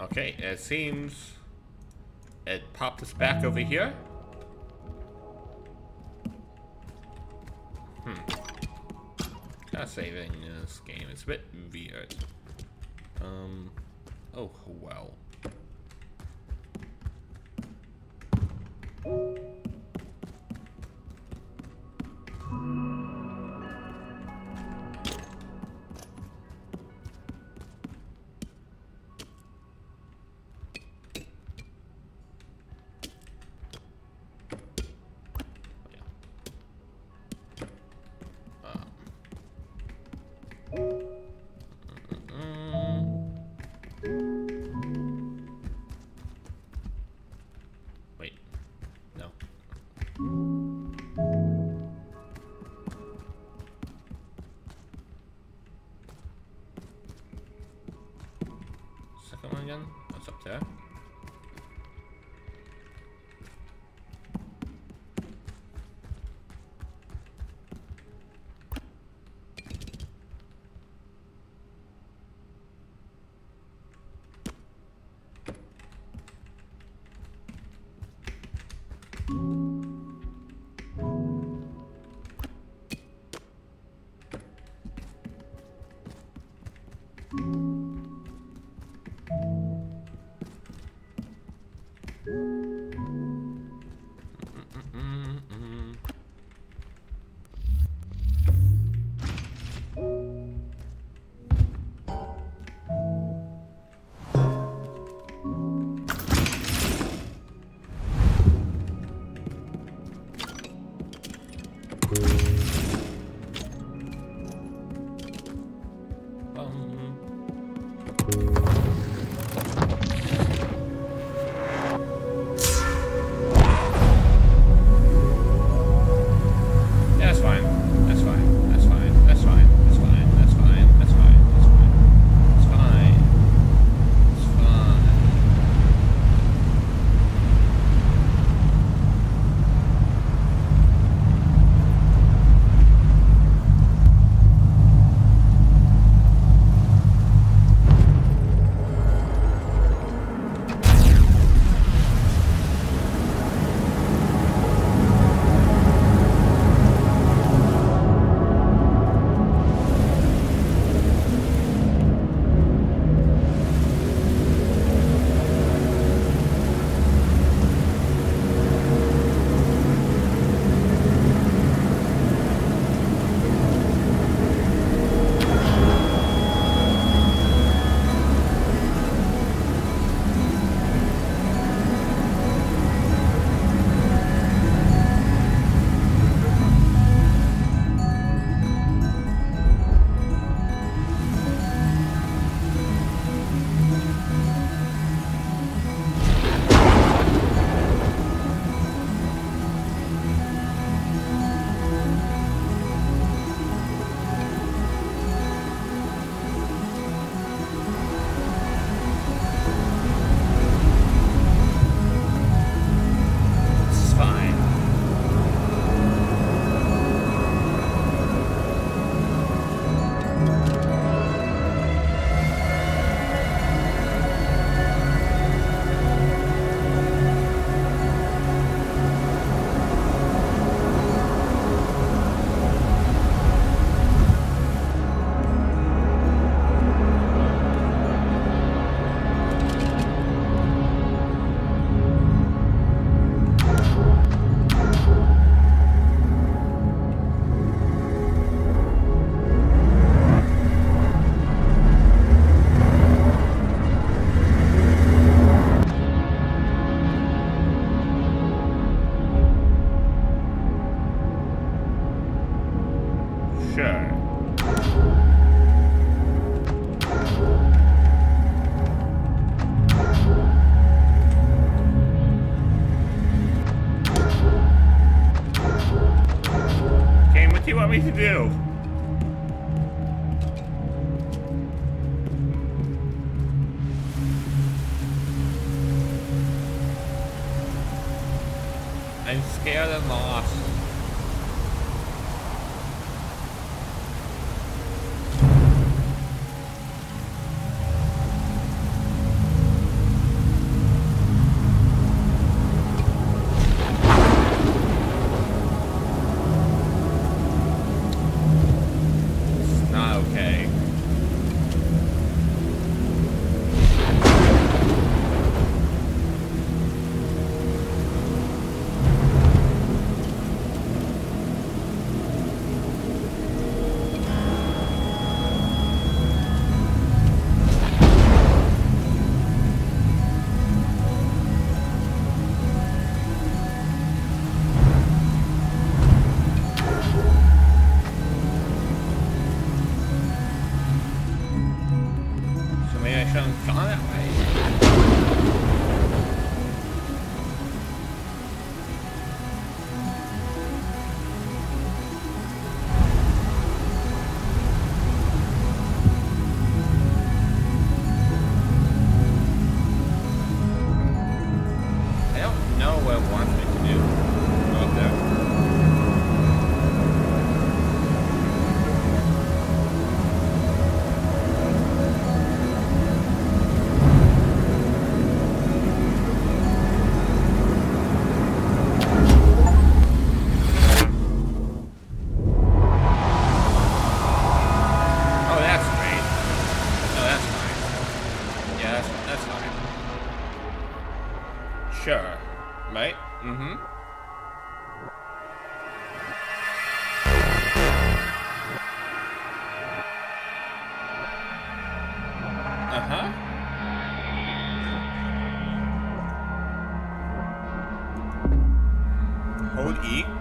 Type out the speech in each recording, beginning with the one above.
Okay, it seems it popped us back over here. Hmm. Not saving this game. It's a bit weird. Um. Oh, well. Huh? Hold E.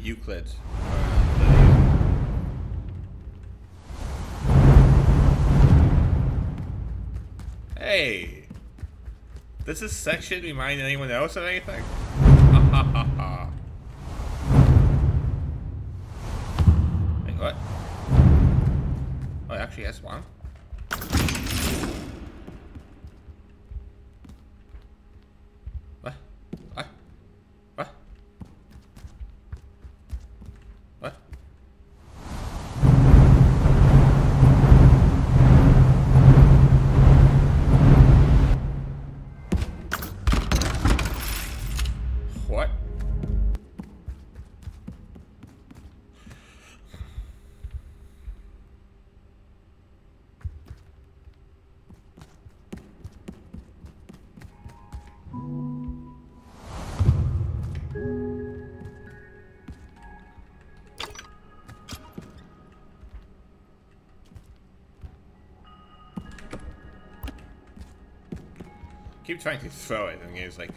Euclid. Hey! Does this section remind anyone else of anything? keep trying to throw it, and he's like,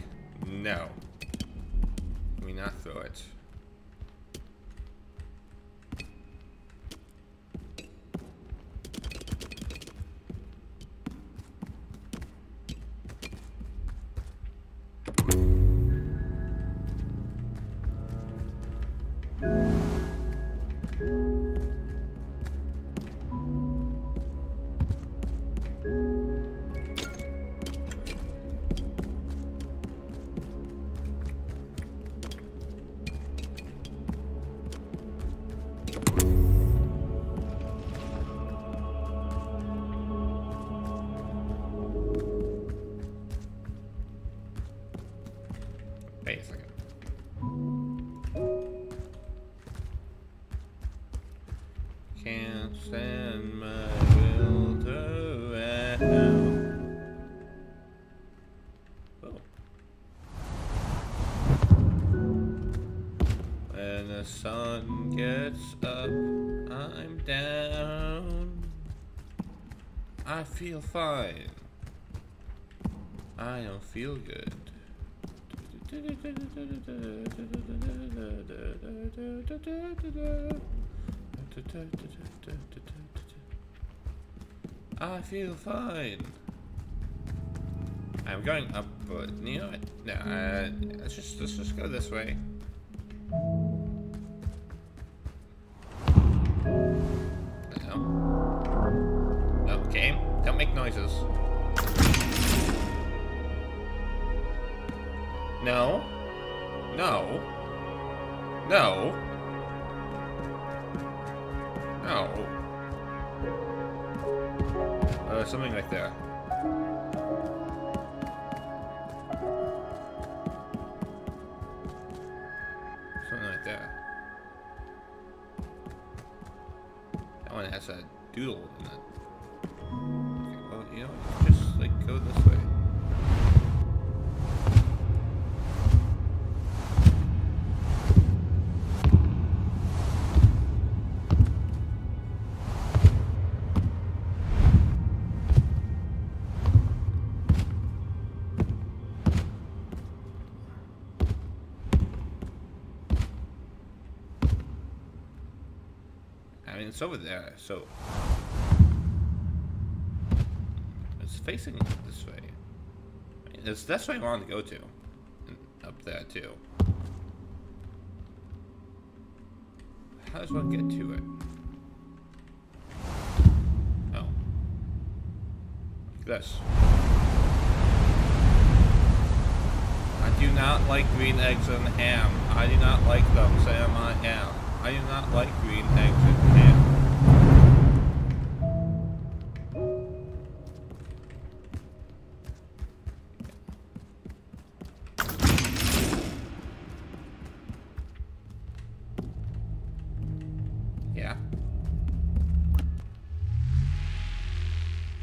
no. Can we not throw it? I feel fine. I don't feel good. I feel fine. I'm going up, but you know what? No, uh, let's just let's just go this way. Noises. No. No. No. No. Uh, something like that. It's over there, so it's facing this way. It's that's where I wanted to go to, and up there too. How does one get to it? Oh, this. I do not like green eggs and ham. I do not like them. Sam, I am. I do not like green eggs and ham.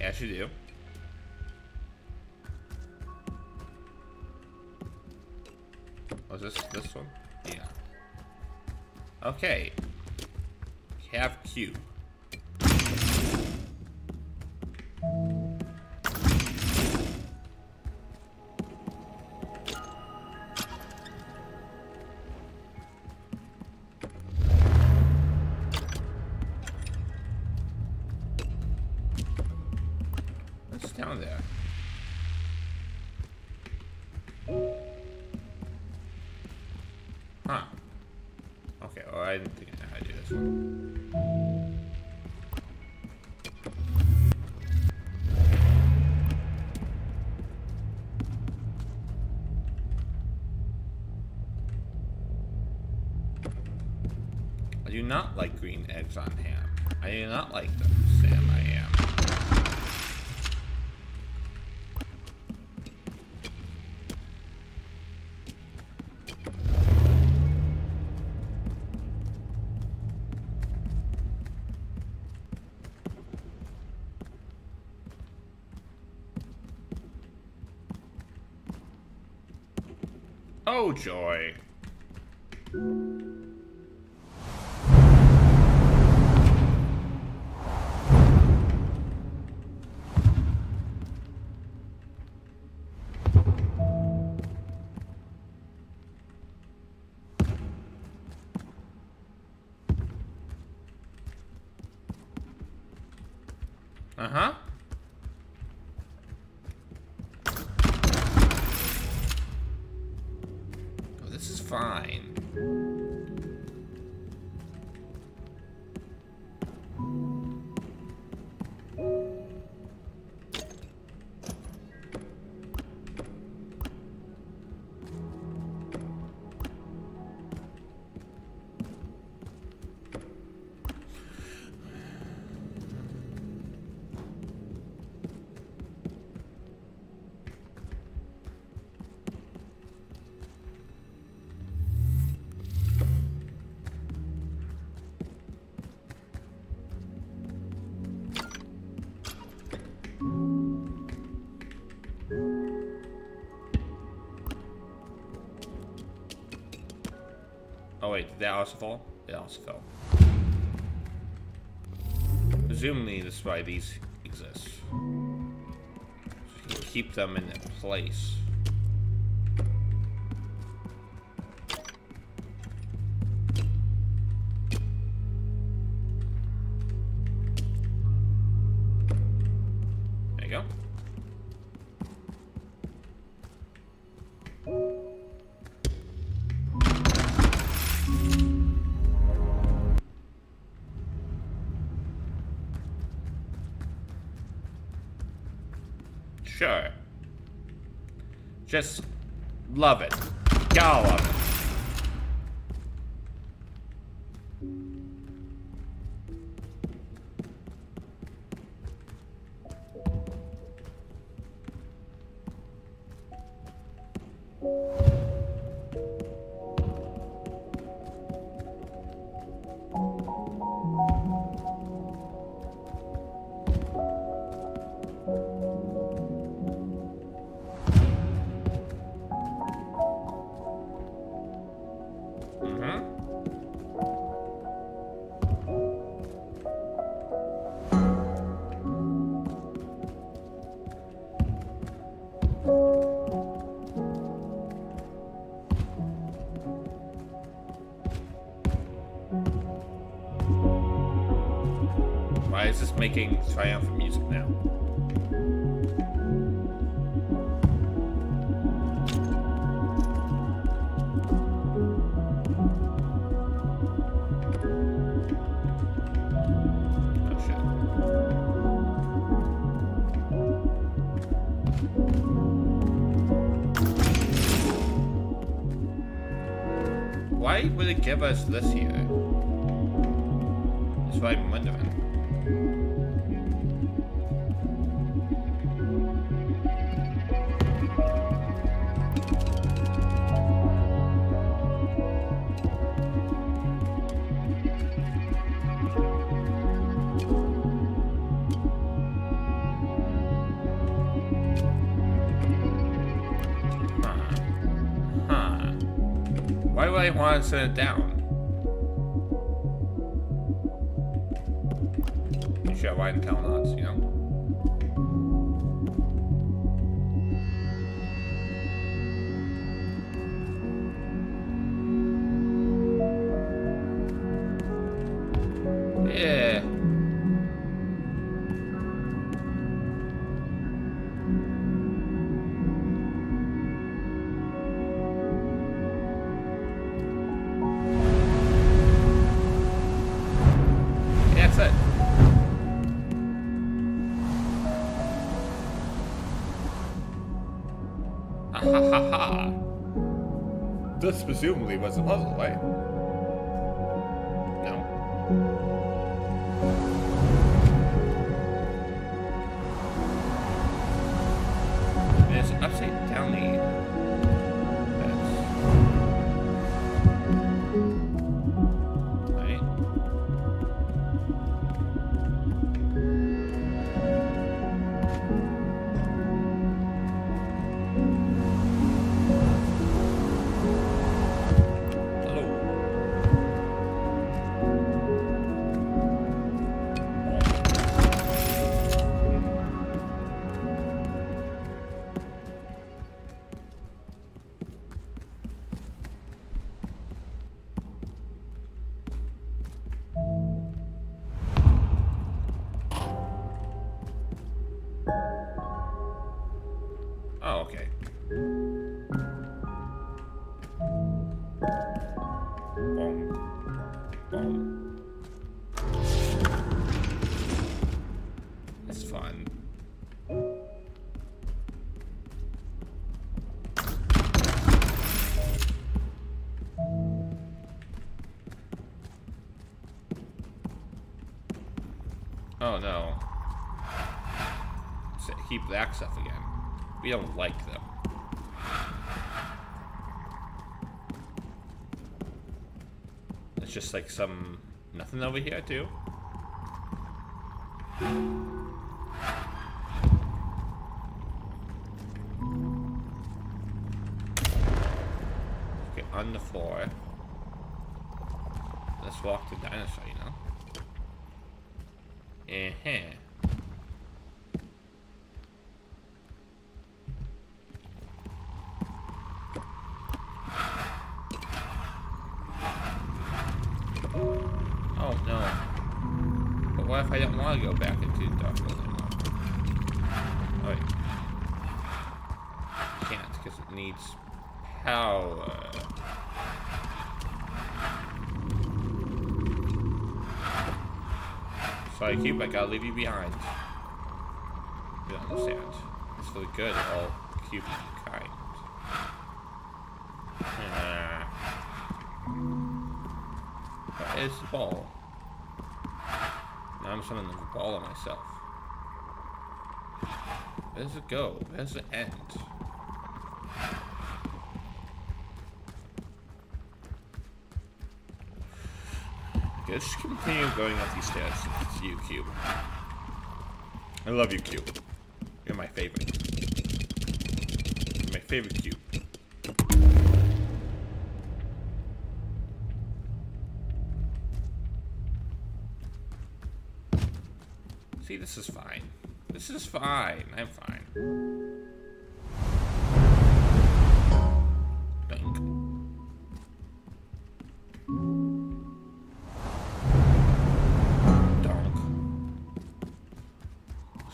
Yes, you do. Oh, Was this this one? Yeah. Okay. Have Q. not like green eggs on ham. I do not like them, Sam, I am. Oh, joy. Wait, did that also fall? It also fell. Presumably this is why these exist. So keep them in place. Love it. Why would it give us this here? That's what I'm wondering. I want to set it down. You should have wide and knots, you know? Presumably was a puzzle, right? Oh no. Keep that stuff again. We don't like them. It's just like some... Nothing over here too? Okay, on the floor. Let's walk the dinosaur, you know? Uh-huh. Oh no. But what if I don't want to go back into the dark world anymore? Oh, wait. Can't because it needs power. Cube, I gotta leave you behind. You don't understand. It's the good all. Uh, where is the ball? Now I'm summoning the ball on myself. Where does it go? Where does it end? Continue going up these stairs. It's you, Cube. I love you, Cube. You're my favorite. You're my favorite Cube. See, this is fine. This is fine. I'm fine.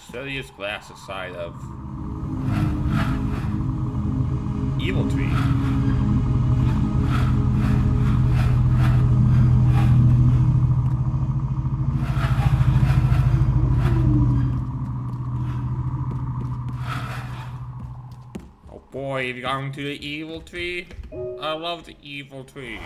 Studious glass aside of uh, Evil Tree. Oh boy, have you gone to the evil tree? I love the evil tree.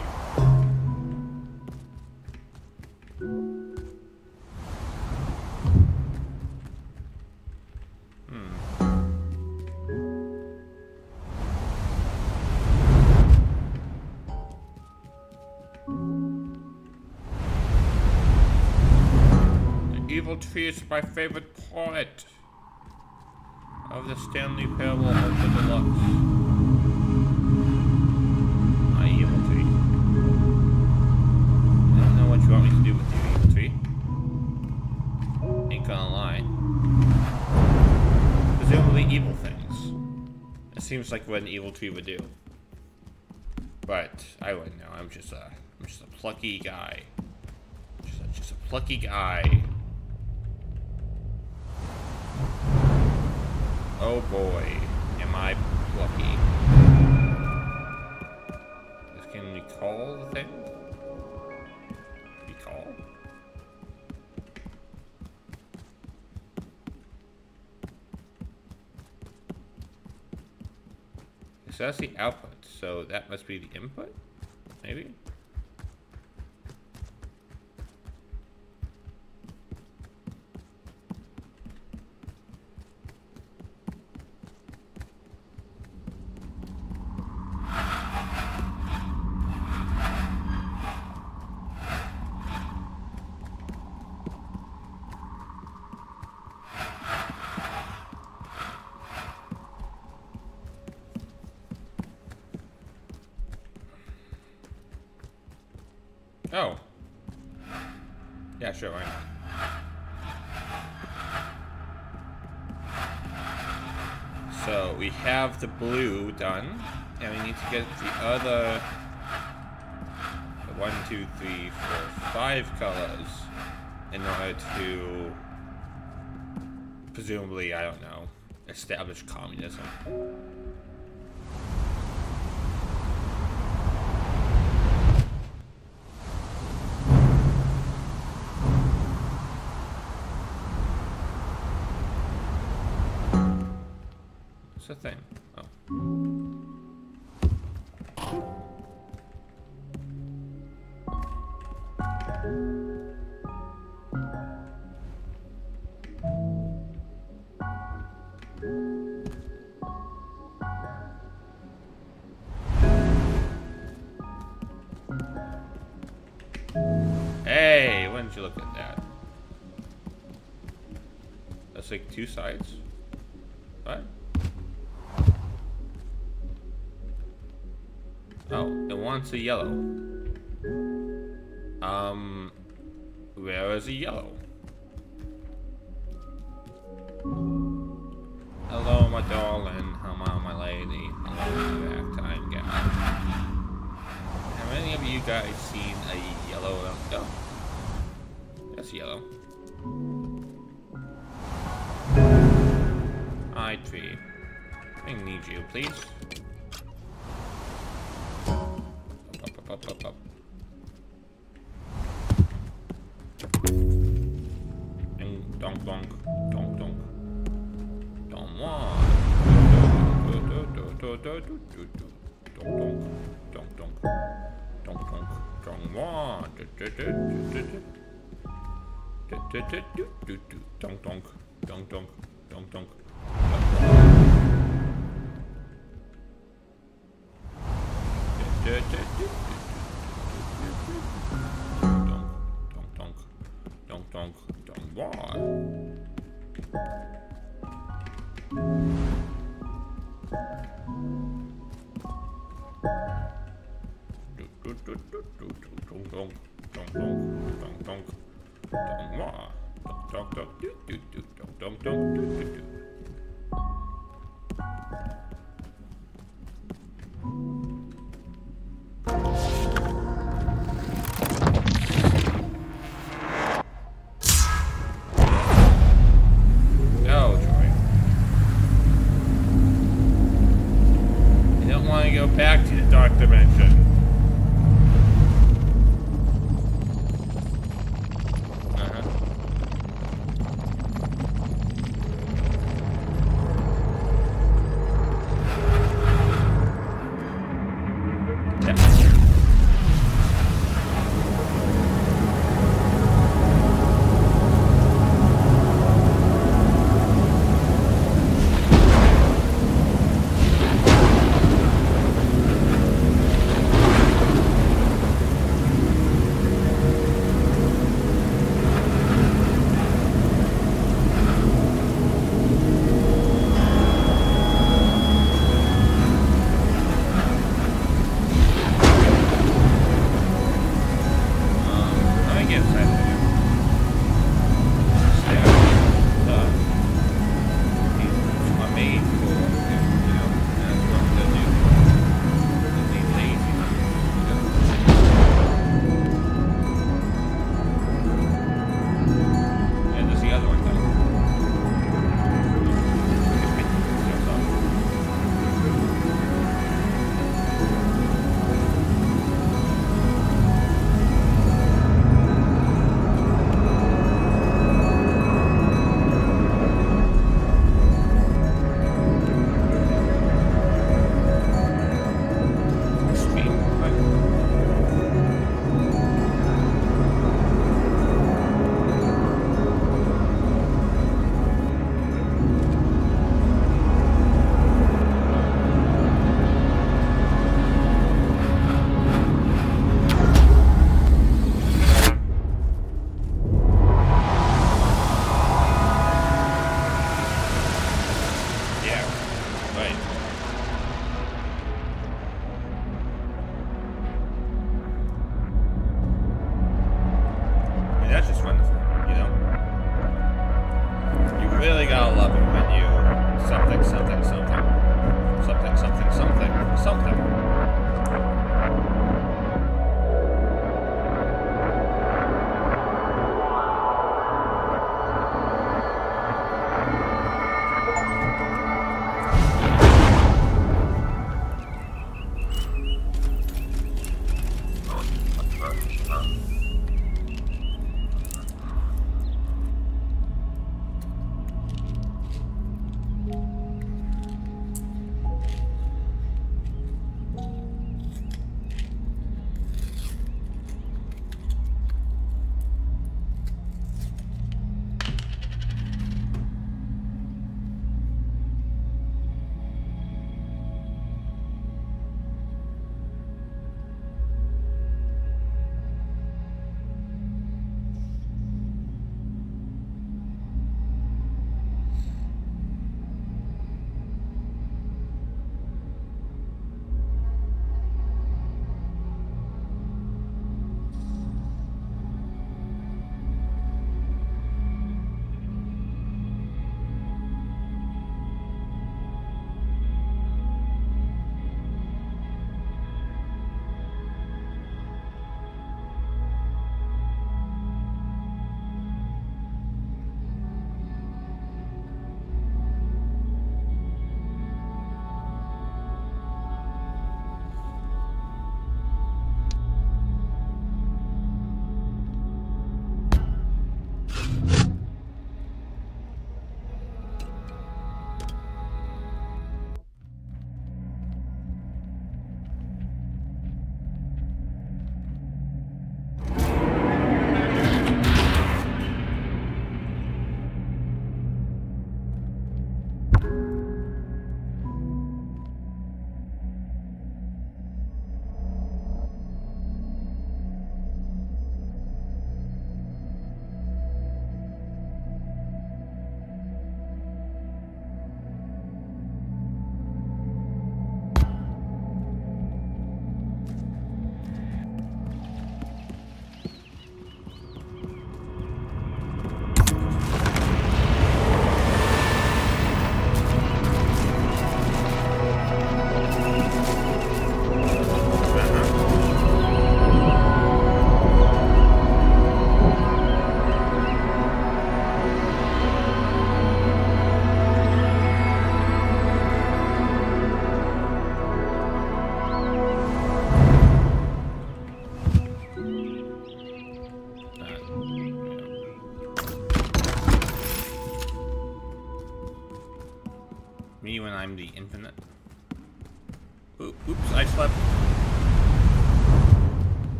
My favorite part of the Stanley Parable Ultra Deluxe. My evil tree. I don't know what you want me to do with you, evil tree. Ain't gonna lie. Presumably evil things. It seems like what an evil tree would do. But I wouldn't know. I'm just a I'm just a plucky guy. Just a, just a plucky guy. Oh boy, am I lucky. Can we call the thing? So that's the output, so that must be the input? Maybe? Oh. Yeah, sure, why not? So we have the blue done, and we need to get the other one, two, three, four, five colors in order to presumably, I don't know, establish communism. The thing? Oh. Hey, why didn't you look at that? That's like two sides. It a yellow. Um, where is the yellow? Do,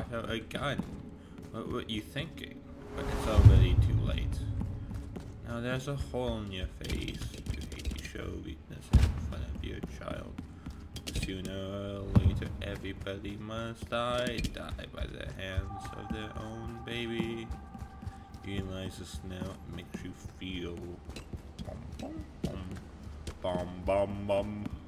her a gun. What were you thinking? But it's already too late. Now there's a hole in your face. You hate to show weakness in front of your child. Sooner or later, everybody must die. Die by the hands of their own baby. Realize this now makes you feel. Bum bum bum. Bum bum bum.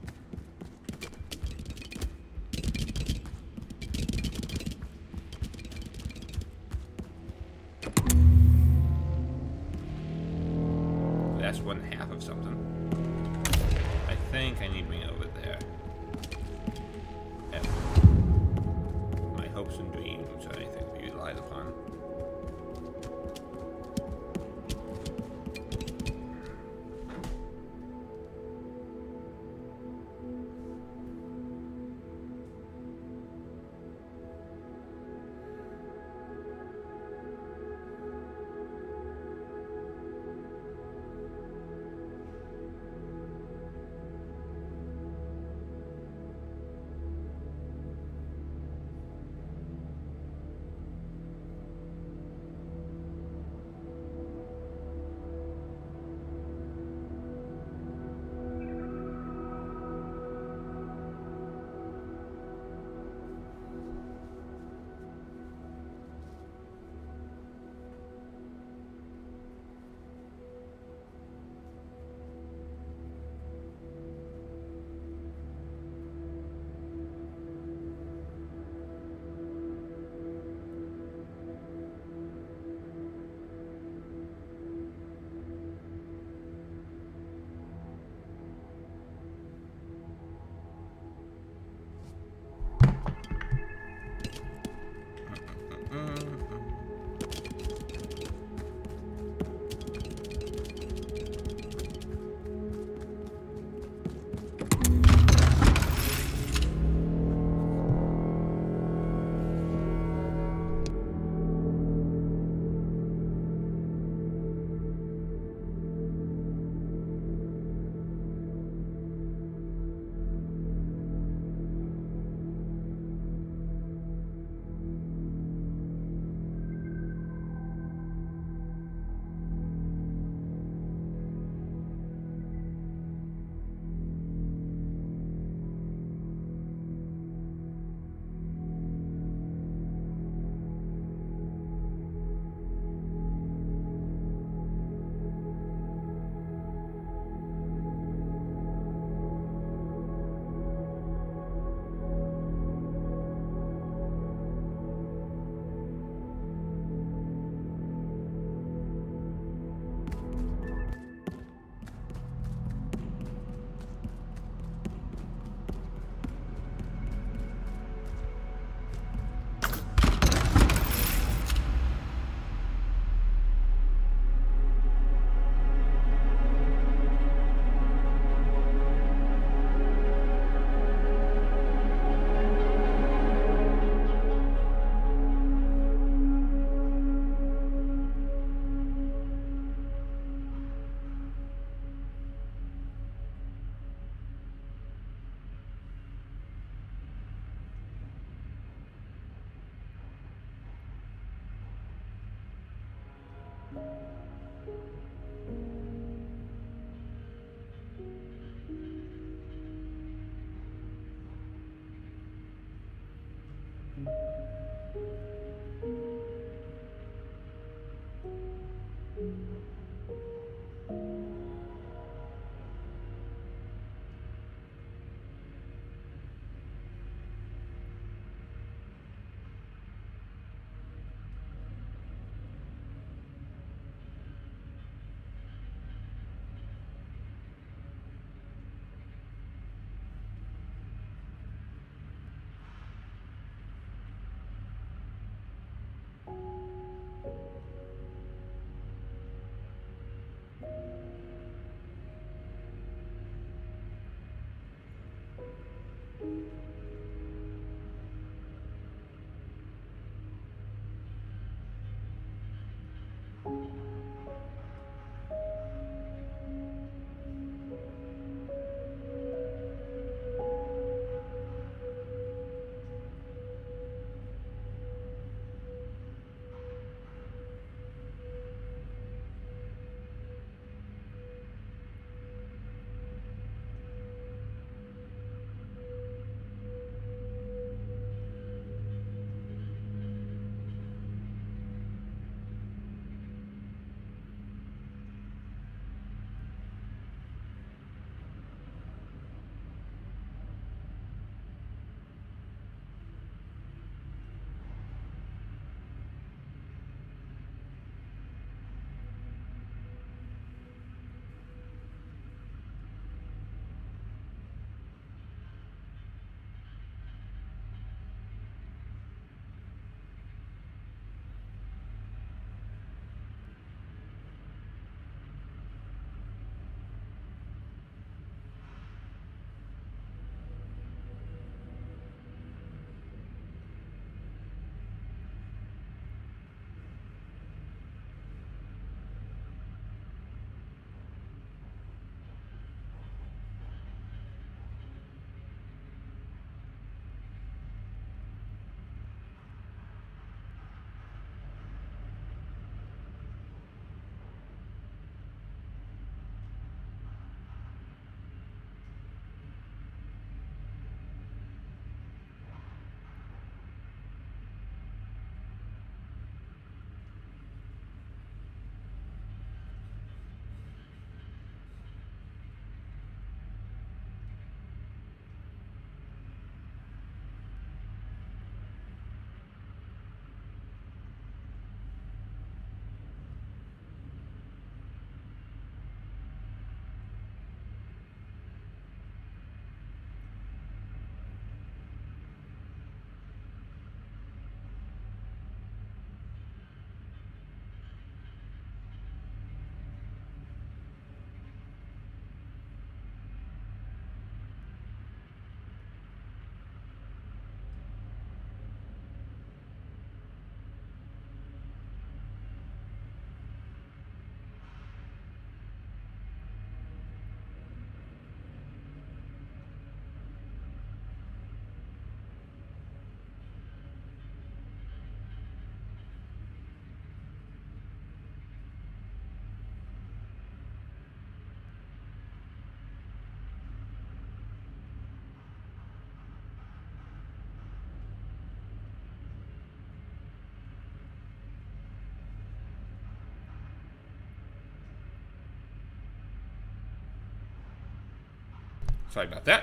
Sorry about that.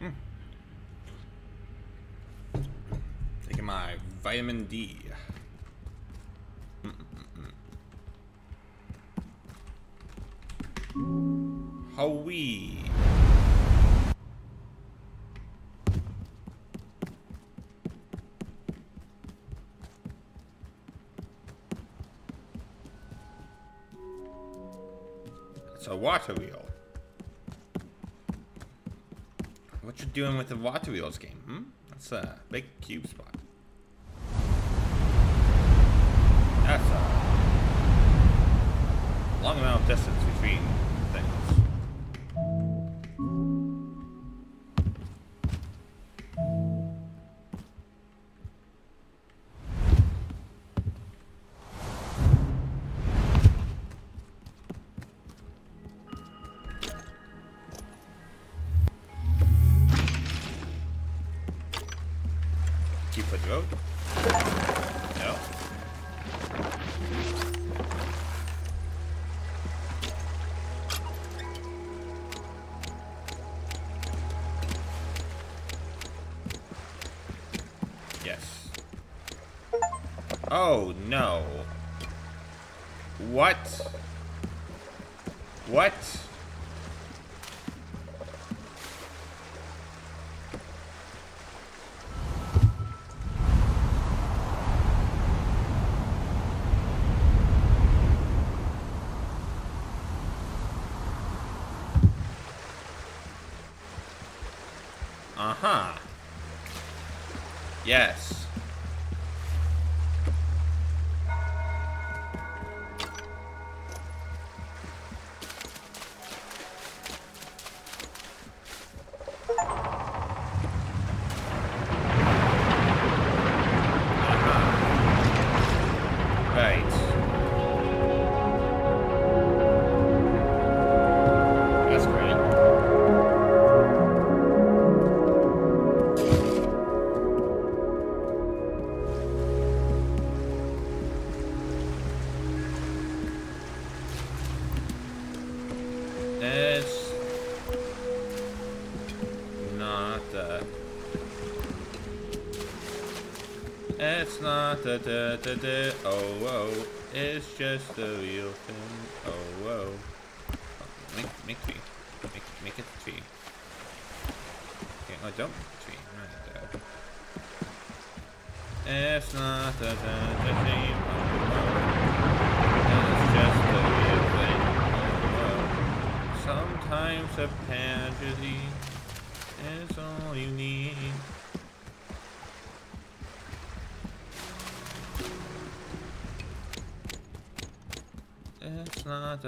Mm. Taking my vitamin D. Howie. It's a water wheel. What you doing with the water wheels game, hmm? That's a big cube spot. That's a long amount of distance between Yes. The da da da oh oh. It's just the real thing. Oh oh. Make make tree. Make make it tree. Okay, oh don't tree. Right, It's not da da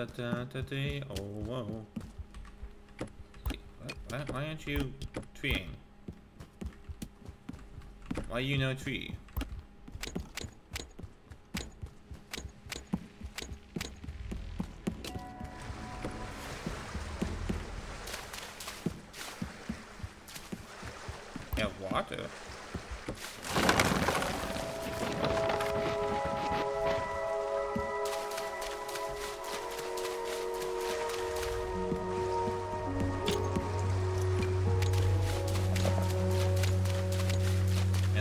It's not a da da da oh whoa. What, why aren't you treeing? Why you no tree?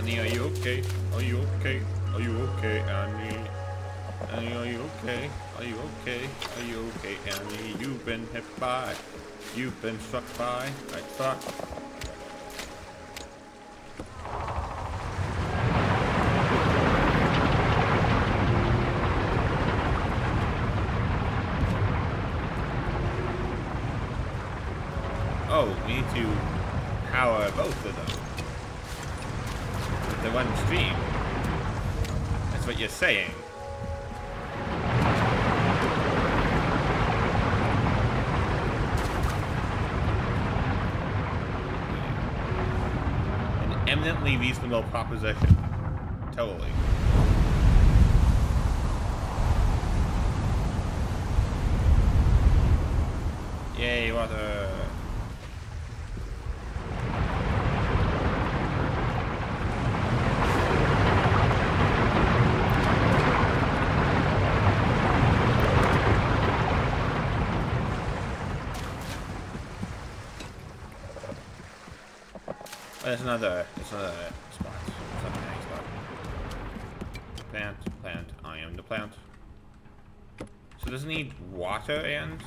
Annie, are you okay? Are you okay? Are you okay, Annie? Annie, are you okay? Are you okay? Are you okay, Annie? You've been hit by. You've been struck by a truck. Oh, we need to power both of them. The one stream. That's what you're saying. An eminently reasonable proposition. Totally. Yay, water. There's another, there's another spot. Nice spot. Plant, plant, I am the plant. So does it need water and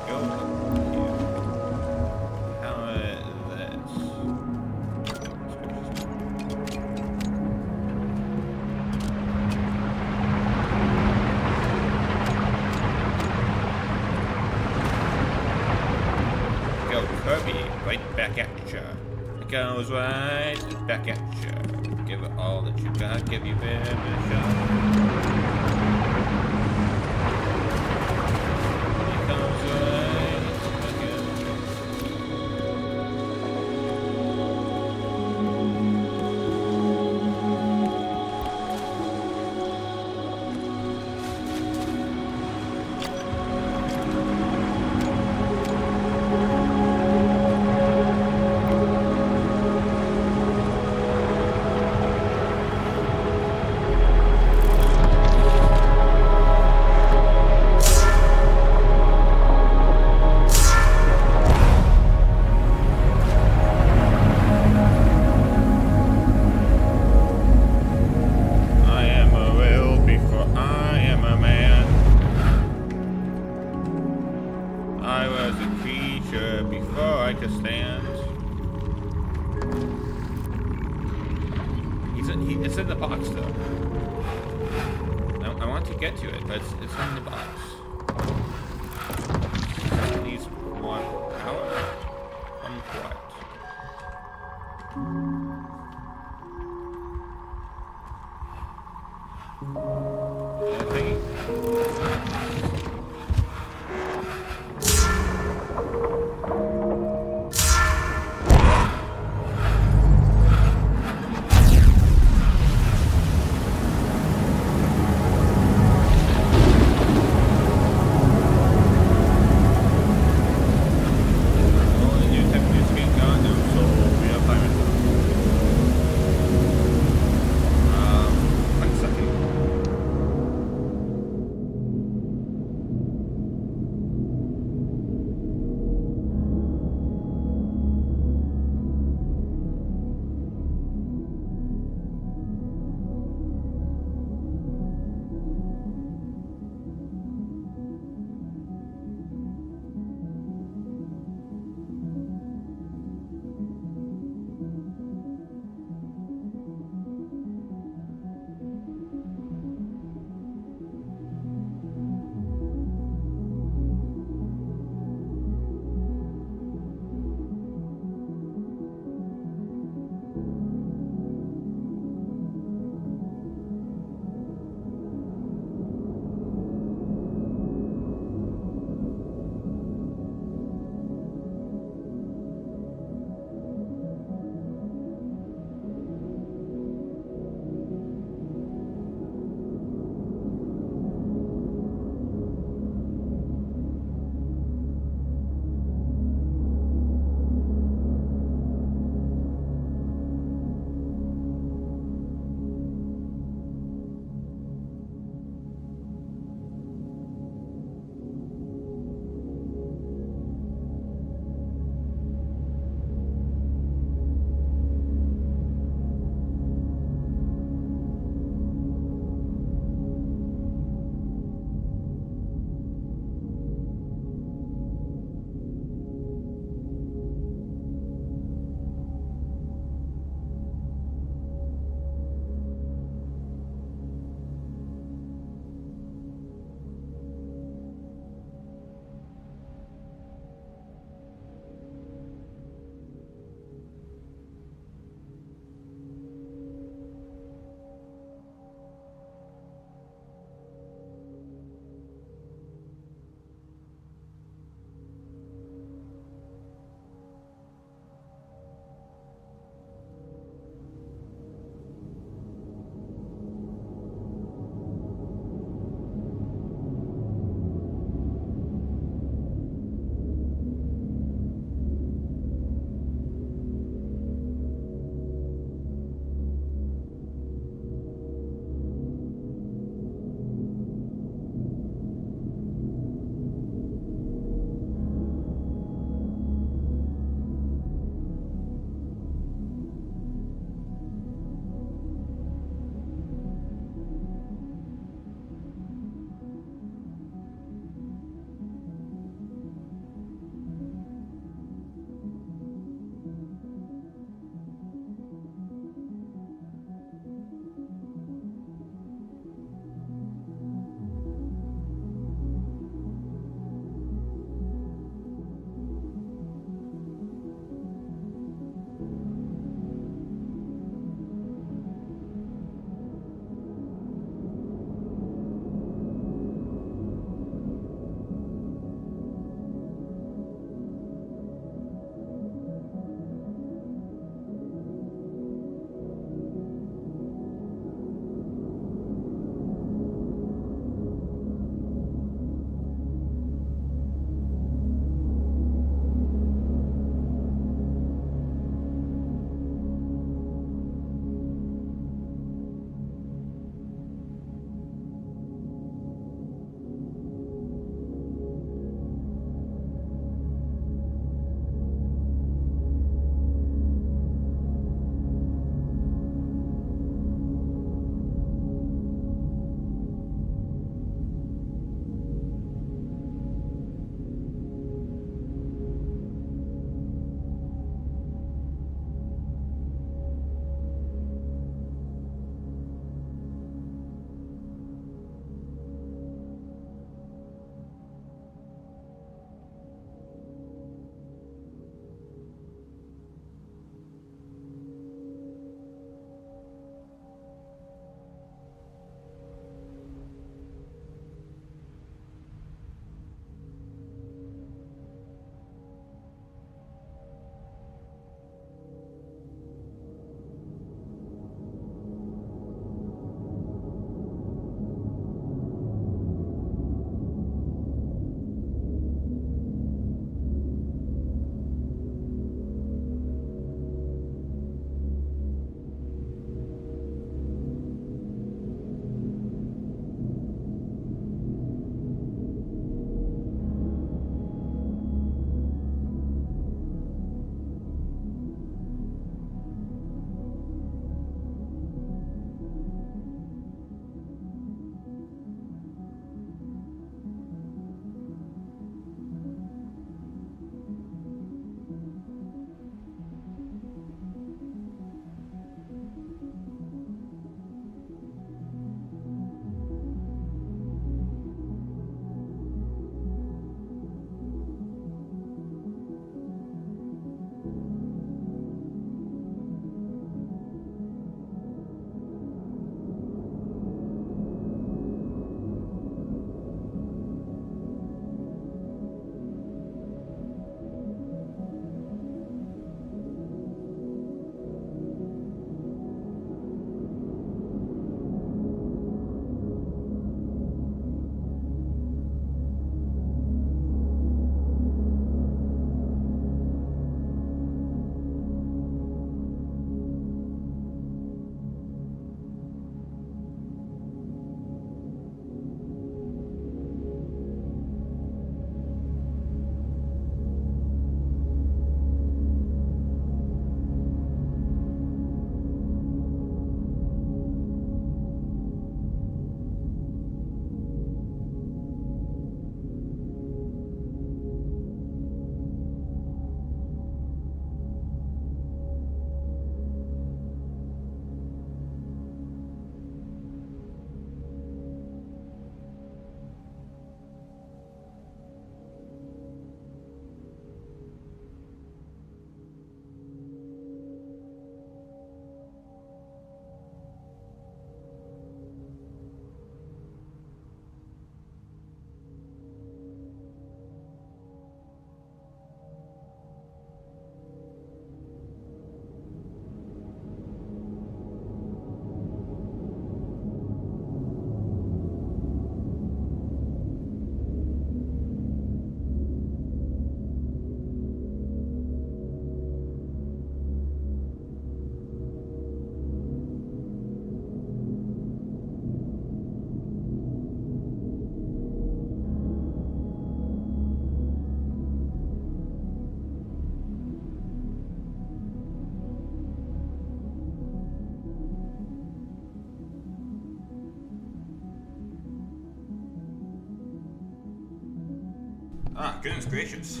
Ah, goodness gracious.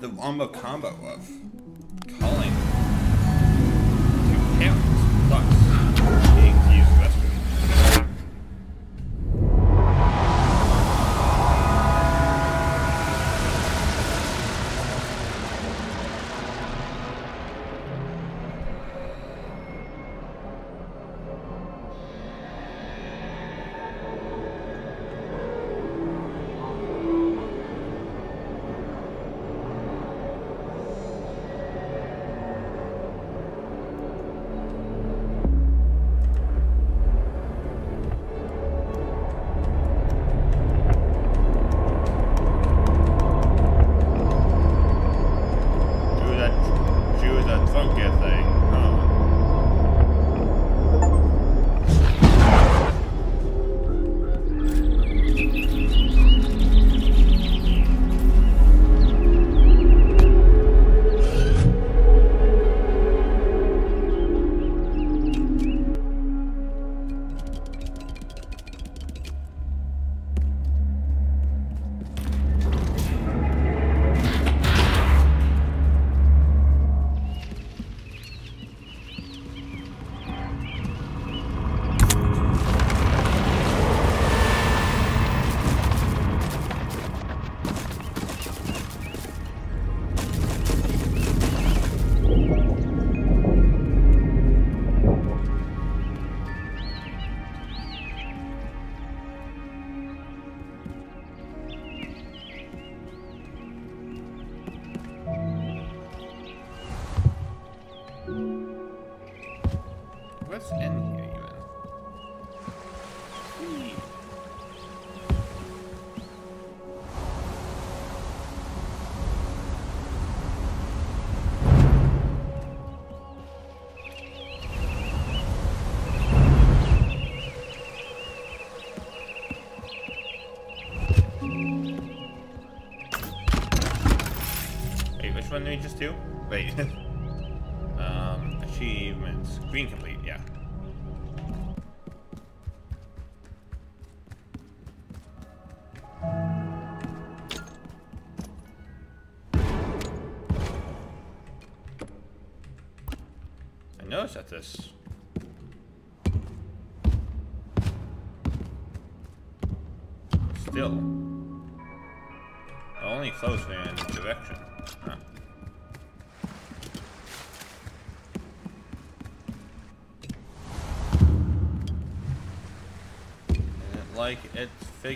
The wombo combo of Just do? Wait. um, achievements. Green complete, yeah. I noticed that this.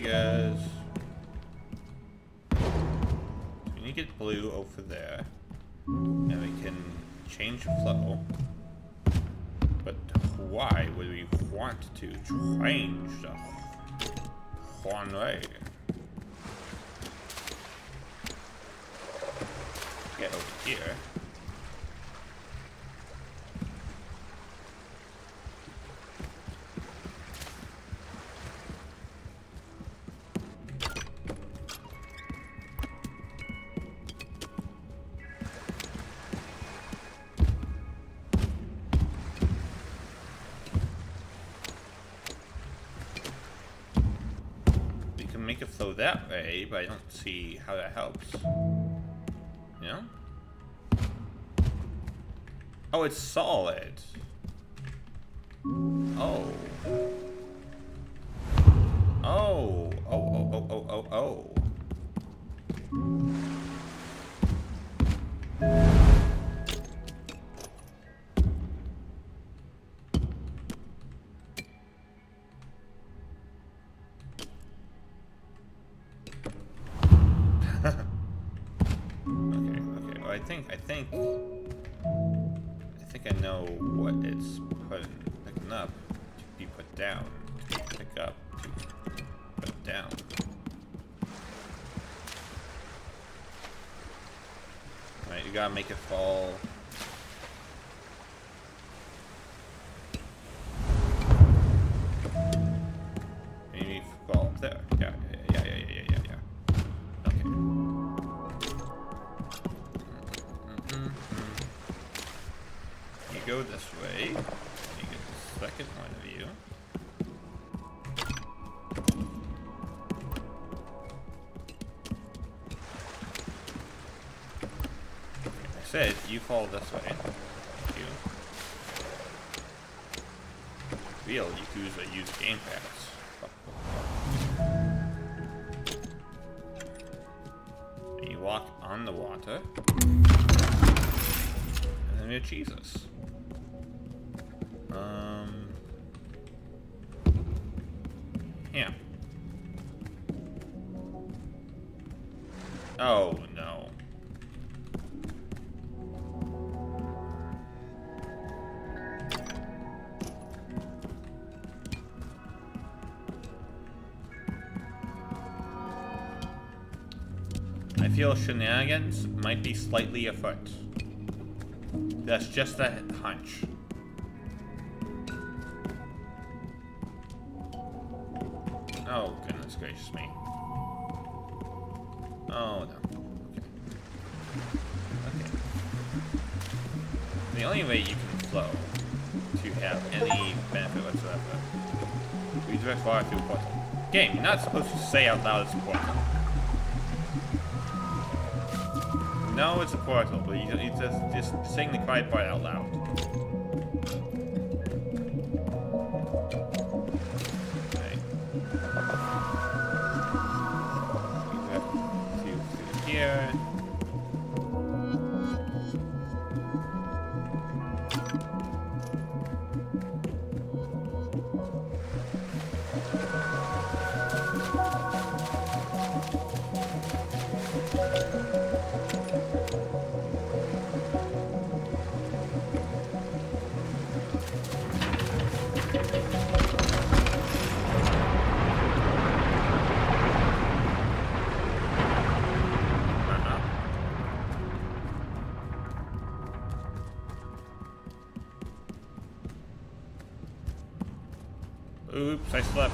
Figures. We need to get blue over there. And we can change the flow. But why would we want to change the one way? But I don't see how that helps. You know? Oh, it's solid. Think, I think, I think I know what it's putting, picking up to be put down, pick up, to put down. Right, you gotta make it fall. This way. I shenanigans might be slightly afoot. That's just a hunch. Oh, goodness gracious me. Oh, no. Okay. The only way you can flow to have any benefit whatsoever, redirect water through a portal. Game, you're not supposed to say out loud it's a portal. No, it's a portal, but you, just, just sing the quiet part out loud. Okay. Redirect to, to here. I slept.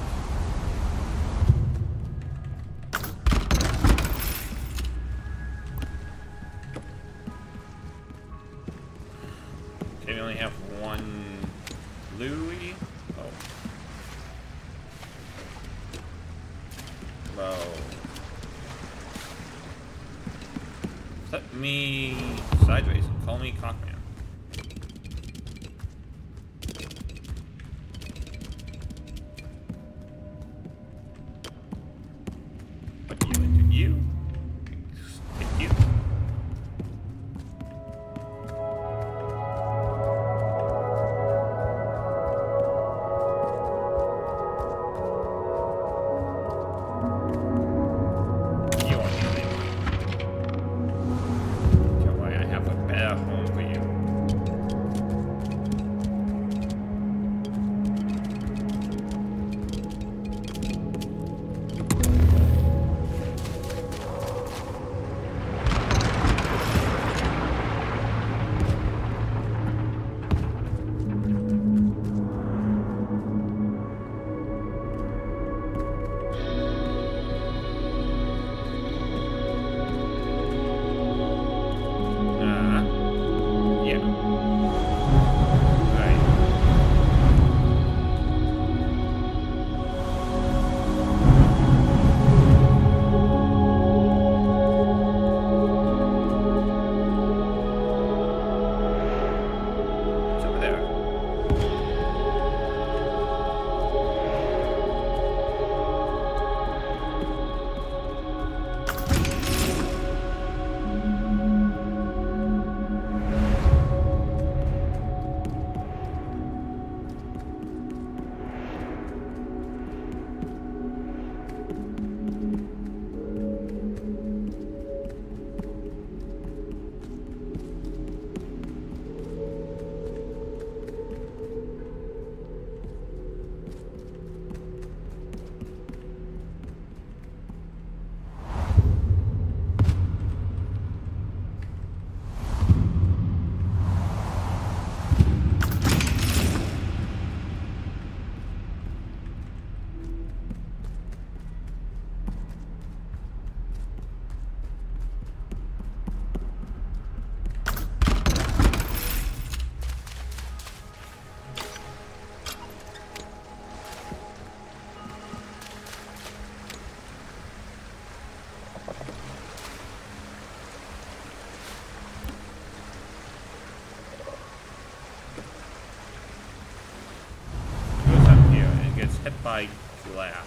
By glass.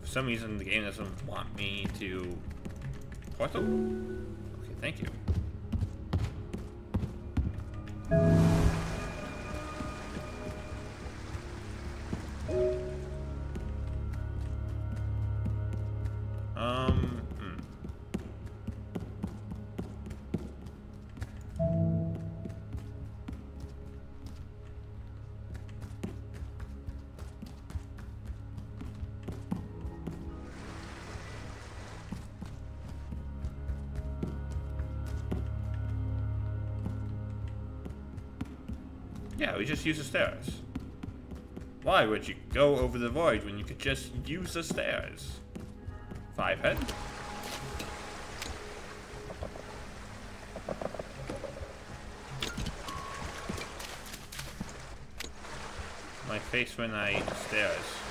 For some reason, the game doesn't want me to... Portal? Yeah, we just use the stairs. Why would you go over the void when you could just use the stairs? Five head? My face when I stairs.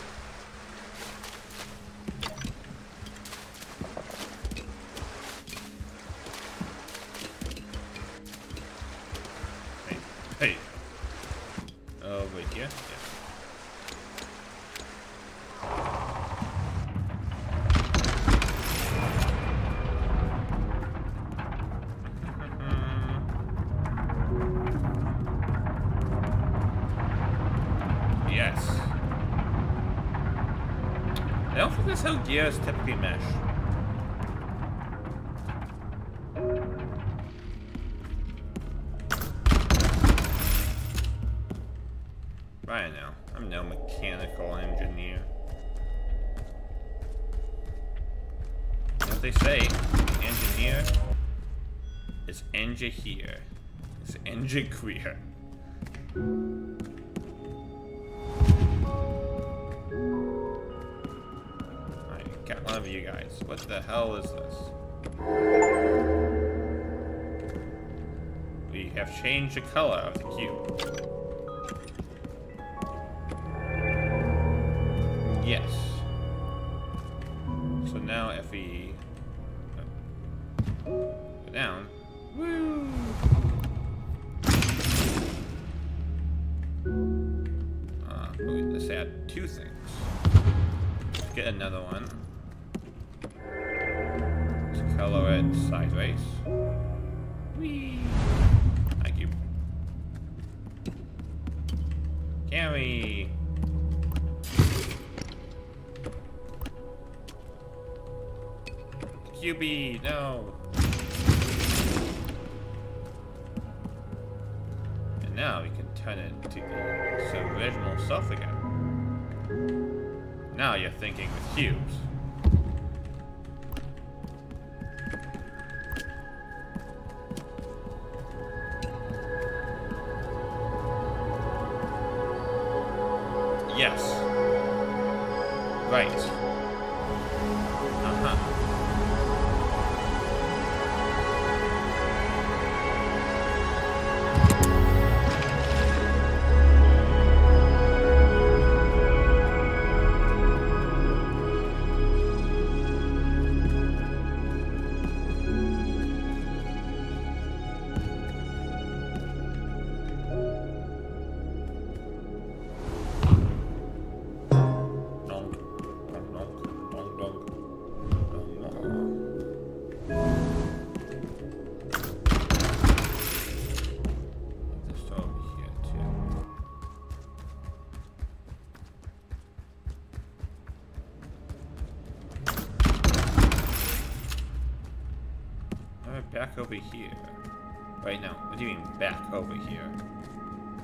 Alright, got one of you guys. What the hell is this? We have changed the color of the cube. Now we can turn it to its original self again. Now you're thinking with cubes. Here. Right now, what do you mean back over here?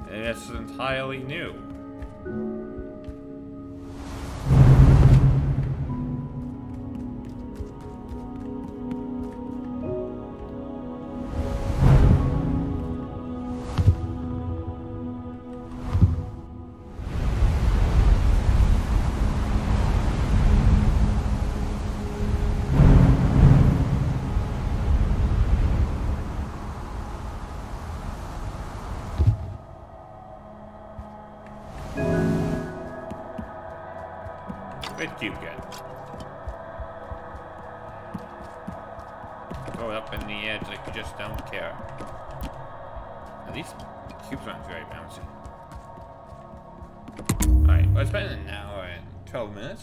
It's entirely new.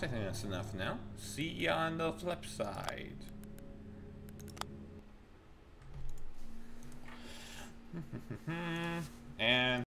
I think that's enough now. See you on the flip side.